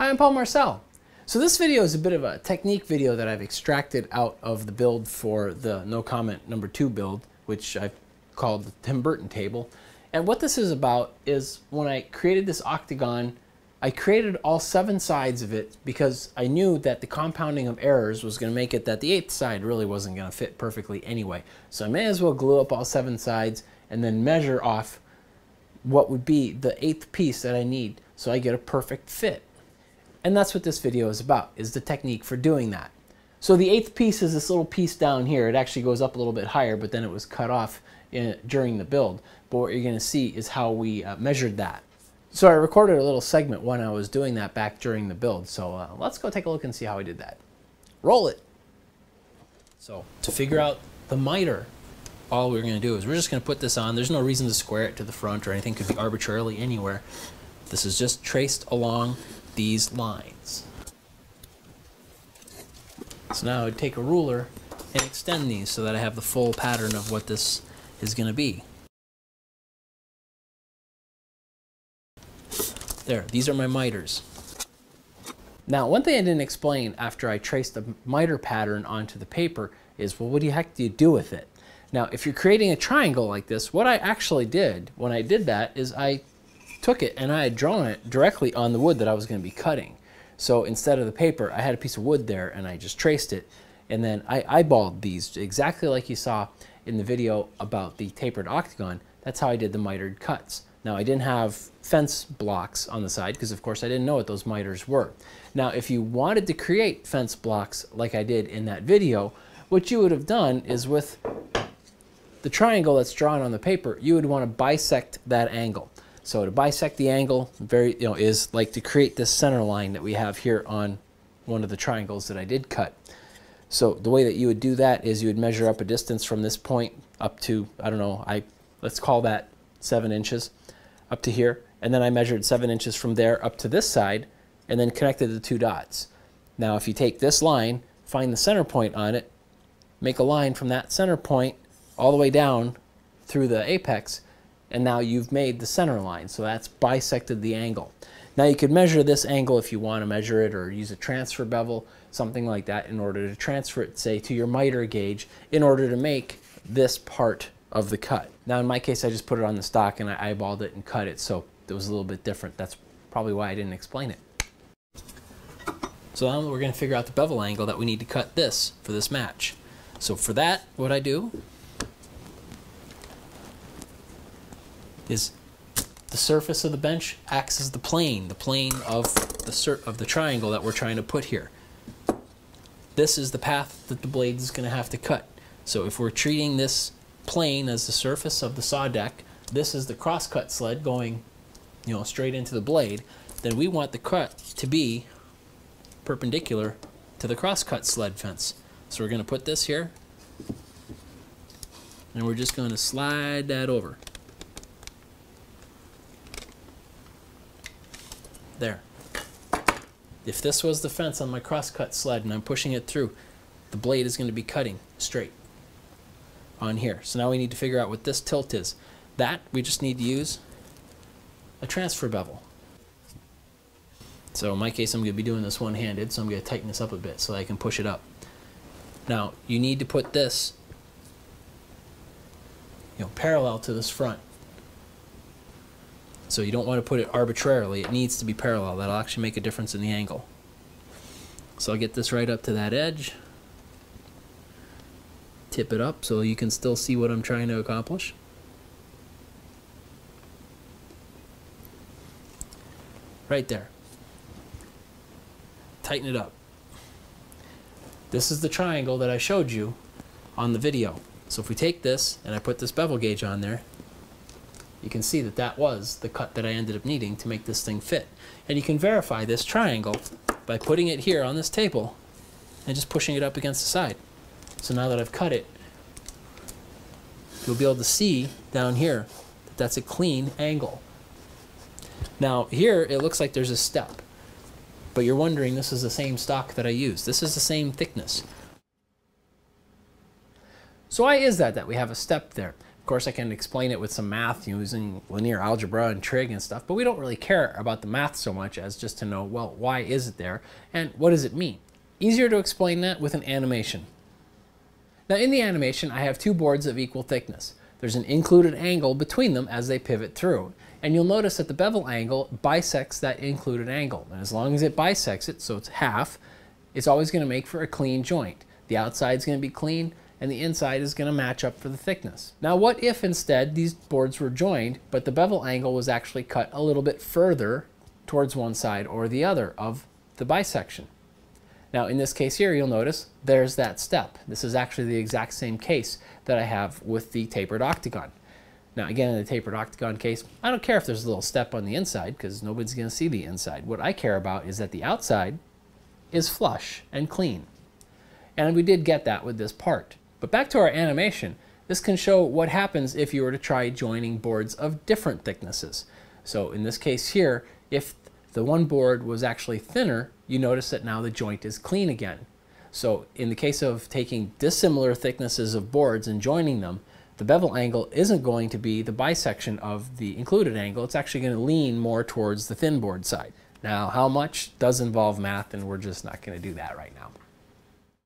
Hi, I'm Paul Marcel. So this video is a bit of a technique video that I've extracted out of the build for the no comment number two build, which I've called the Tim Burton table. And what this is about is when I created this octagon, I created all seven sides of it because I knew that the compounding of errors was going to make it that the eighth side really wasn't going to fit perfectly anyway. So I may as well glue up all seven sides and then measure off what would be the eighth piece that I need so I get a perfect fit. And that's what this video is about, is the technique for doing that. So the eighth piece is this little piece down here. It actually goes up a little bit higher, but then it was cut off in, during the build. But what you're gonna see is how we uh, measured that. So I recorded a little segment when I was doing that back during the build. So uh, let's go take a look and see how I did that. Roll it. So to figure out the miter, all we're gonna do is we're just gonna put this on. There's no reason to square it to the front or anything. Could be arbitrarily anywhere. This is just traced along these lines. So now I would take a ruler and extend these so that I have the full pattern of what this is going to be. There, these are my miters. Now, one thing I didn't explain after I traced the miter pattern onto the paper is, well, what the heck do you do with it? Now, if you're creating a triangle like this, what I actually did when I did that is I took it and I had drawn it directly on the wood that I was going to be cutting. So instead of the paper, I had a piece of wood there and I just traced it. And then I eyeballed these exactly like you saw in the video about the tapered octagon. That's how I did the mitered cuts. Now I didn't have fence blocks on the side because of course I didn't know what those miters were. Now if you wanted to create fence blocks like I did in that video, what you would have done is with the triangle that's drawn on the paper, you would want to bisect that angle. So to bisect the angle, very you know, is like to create this center line that we have here on one of the triangles that I did cut. So the way that you would do that is you would measure up a distance from this point up to, I don't know, I let's call that seven inches up to here. And then I measured seven inches from there up to this side and then connected the two dots. Now if you take this line, find the center point on it, make a line from that center point all the way down through the apex, and now you've made the center line. So that's bisected the angle. Now you could measure this angle if you want to measure it or use a transfer bevel, something like that in order to transfer it, say, to your miter gauge in order to make this part of the cut. Now in my case, I just put it on the stock and I eyeballed it and cut it, so it was a little bit different. That's probably why I didn't explain it. So now we're going to figure out the bevel angle that we need to cut this for this match. So for that, what I do is the surface of the bench acts as the plane, the plane of the of the triangle that we're trying to put here. This is the path that the blade is going to have to cut. So if we're treating this plane as the surface of the saw deck, this is the crosscut sled going, you know, straight into the blade, then we want the cut to be perpendicular to the crosscut sled fence. So we're going to put this here, and we're just going to slide that over. There. If this was the fence on my crosscut sled and I'm pushing it through, the blade is going to be cutting straight on here. So now we need to figure out what this tilt is. That, we just need to use a transfer bevel. So in my case, I'm going to be doing this one-handed, so I'm going to tighten this up a bit so I can push it up. Now, you need to put this you know, parallel to this front. So you don't want to put it arbitrarily. It needs to be parallel. That'll actually make a difference in the angle. So I'll get this right up to that edge. Tip it up so you can still see what I'm trying to accomplish. Right there. Tighten it up. This is the triangle that I showed you on the video. So if we take this and I put this bevel gauge on there, you can see that that was the cut that I ended up needing to make this thing fit. And you can verify this triangle by putting it here on this table and just pushing it up against the side. So now that I've cut it, you'll be able to see down here that that's a clean angle. Now here it looks like there's a step, but you're wondering this is the same stock that I used. This is the same thickness. So why is that that we have a step there? Of course, I can explain it with some math using linear algebra and trig and stuff, but we don't really care about the math so much as just to know, well, why is it there and what does it mean? Easier to explain that with an animation. Now in the animation, I have two boards of equal thickness. There's an included angle between them as they pivot through. And you'll notice that the bevel angle bisects that included angle. And as long as it bisects it, so it's half, it's always going to make for a clean joint. The outside is going to be clean, and the inside is going to match up for the thickness. Now what if instead these boards were joined, but the bevel angle was actually cut a little bit further towards one side or the other of the bisection? Now in this case here, you'll notice there's that step. This is actually the exact same case that I have with the tapered octagon. Now again, in the tapered octagon case, I don't care if there's a little step on the inside because nobody's going to see the inside. What I care about is that the outside is flush and clean. And we did get that with this part. But back to our animation, this can show what happens if you were to try joining boards of different thicknesses. So in this case here, if the one board was actually thinner, you notice that now the joint is clean again. So in the case of taking dissimilar thicknesses of boards and joining them, the bevel angle isn't going to be the bisection of the included angle. It's actually going to lean more towards the thin board side. Now, how much does involve math, and we're just not going to do that right now.